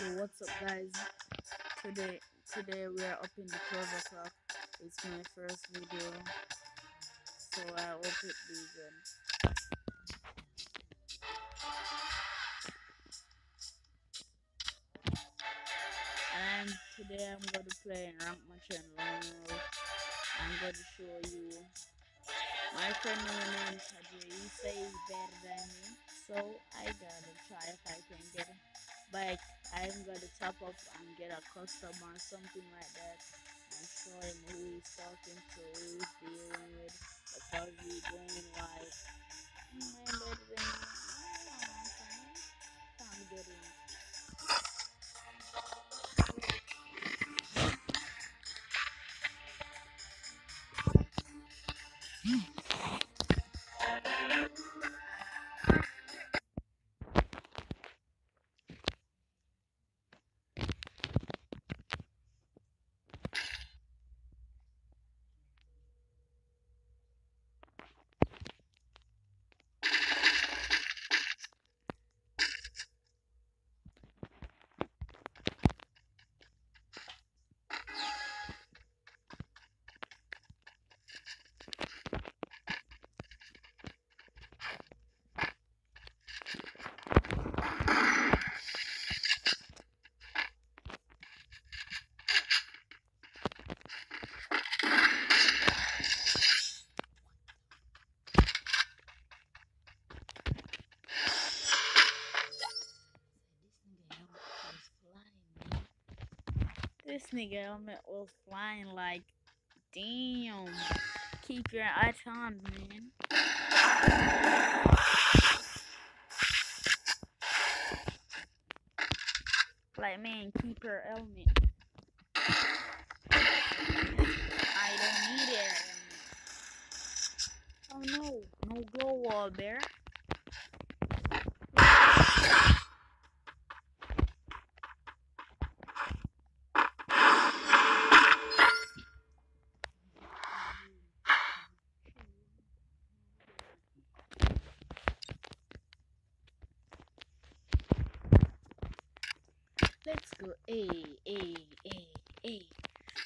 Yo, what's up, guys? Today, today we are up in the 12 o'clock. It's my first video, so I hope it be good. And today I'm to play in rank match and long. I'm to show you my friend named Tajay. He he's better than me, so I gotta try if I can get him. But I'm gonna top up and get a customer something like that. And show him who he's talking to, who he's dealing with, because he's going This nigga helmet was flying like, damn. Keep your on, man. Like, man, keep your helmet. I don't need it. Oh no, no gloo wall there. Let's go. A, A, A, A.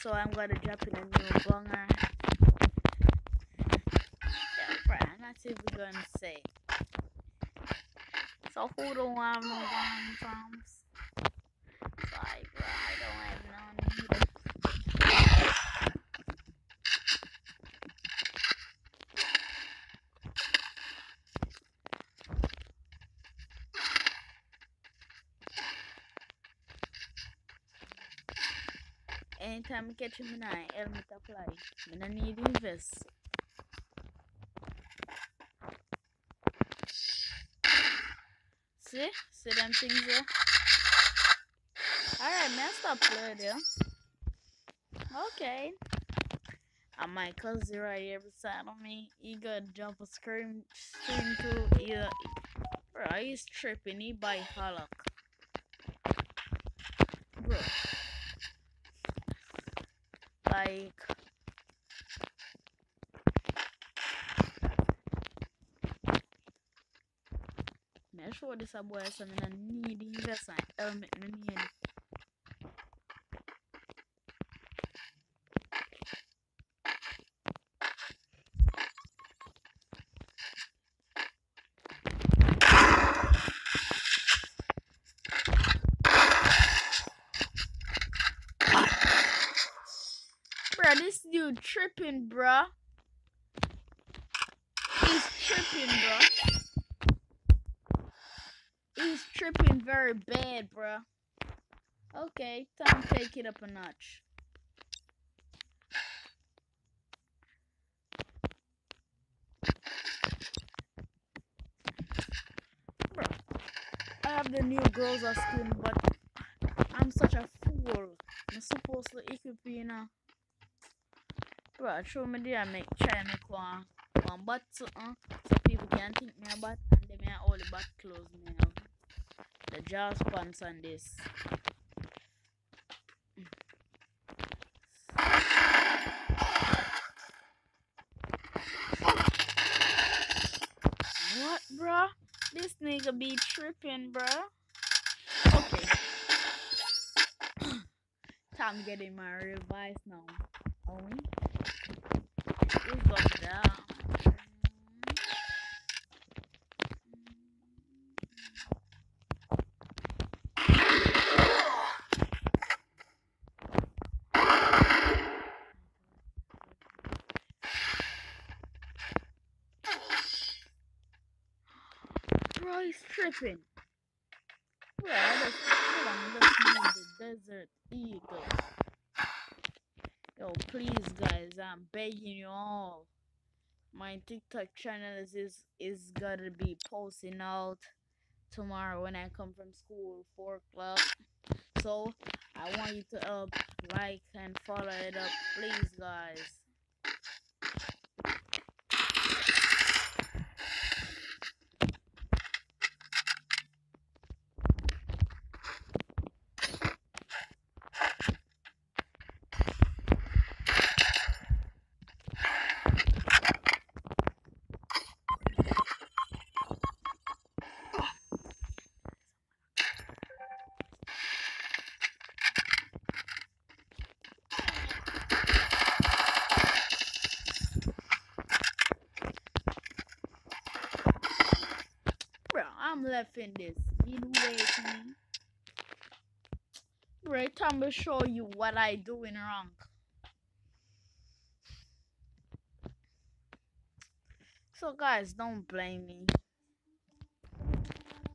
So I'm gonna drop in a new banger. Yeah, bro, I'm not even gonna say. So who don't want no gun drums? Sorry, bro, I don't have none Anytime I catch him in eye, helmet apply. Me no need invest. See? See them things there? Alright, man, stop playing there. Okay. And my cousin right here beside me, he got jump a scream scream too. Yeah, bro, he's tripping. He by Halak. Bro. Like sure this a boy so um, me no need invest in helmet me need. Bruh, this dude tripping, bruh. He's tripping, bruh. He's tripping very bad, bruh. Okay, time to take it up a notch. Bruh, I have the new girls skin, but I'm such a fool. I'm supposed to equip you know. Bro, I show me there make try make one one butt something so people can think me a butt and then me a all the butt clothes me have. The jaws pants and this. What bro? This nigga be tripping bro. Okay. I'm getting my revive now. Homie. He's tripping. Bro, just need the desert eagle. Yo, please, guys, I'm begging you all. My TikTok channel is is, is gonna be posting out tomorrow when I come from school, four o'clock. So I want you to help, like, and follow it up, please, guys. Bro, I'm in this. Bro, time to show you what I doing wrong. So guys, don't blame me.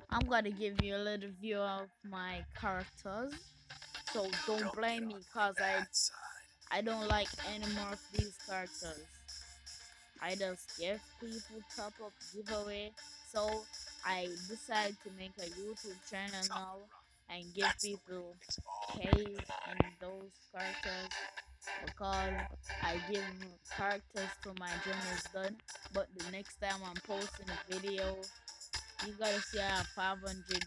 I'm gonna give you a little view of my characters. So don't blame me cause I I don't like any more of these characters. I just give people top up giveaway. So I decided to make a YouTube channel now and give people K and those characters because I give characters till my journey is done. But the next time I'm posting a video, you gotta see I have 500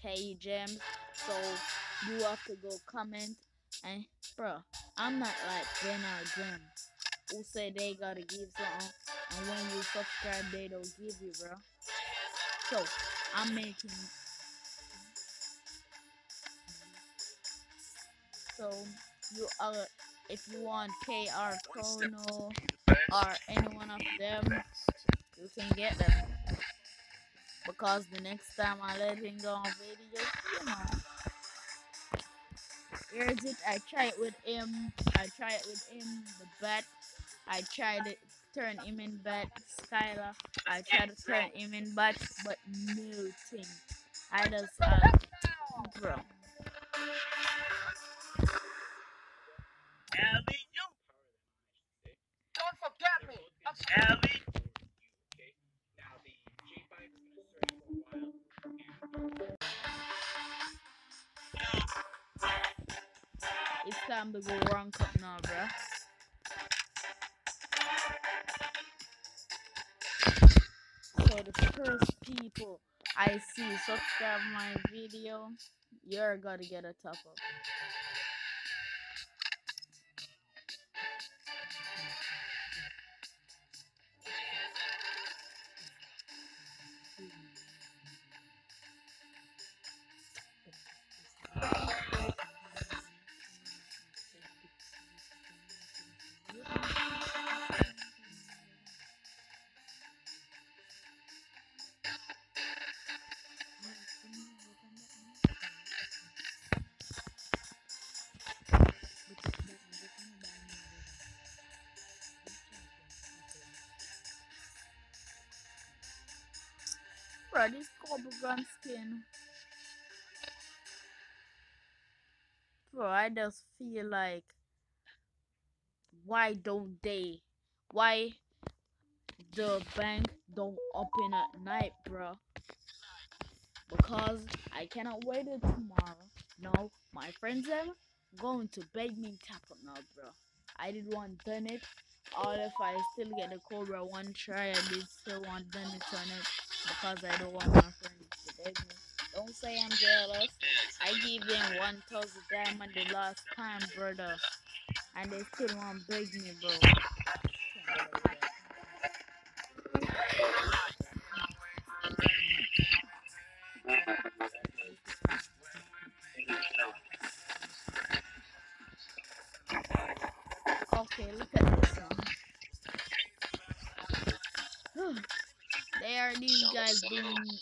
K gems. So you have to go comment and bro, I'm not like Ben or Jim who say they gotta give something and when you subscribe they don't give you bro. So I'm making so you are if you want KR Chrono or any one of them you can get them. Because the next time I let him go on video, you know. Here's it. I tried it with him. I tried it with him, the bat. I tried to turn him in bat, Skylar. I tried to turn him in bat, but nothing. I just, uh, bro. It's time to go rank up now, bro. So people I see subscribe my video, you're gonna get a top up. Bro, this Cobra Gun skin. Bro, I just feel like why don't they why the bank don't open at night, bro? Because I cannot wait till tomorrow. No, my friends them going to beg me tap up now, bro. I did want done it. All if I still get the Cobra one try, I did still want done it on it because I don't want my friends to beg me. Don't say I'm jealous. I gave them 1,000 diamond the last time, brother. And they still want to beg me, bro. Okay, look at these guys doing